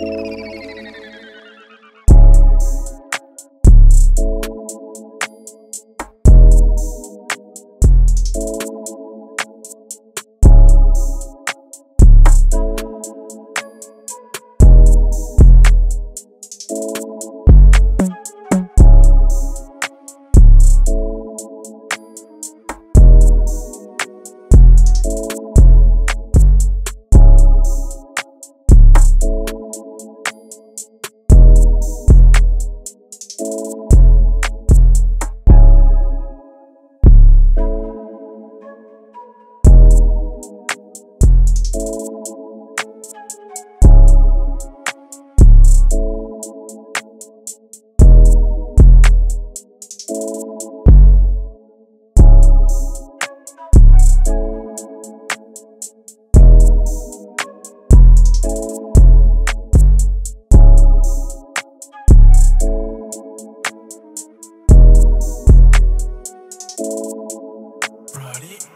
Música It?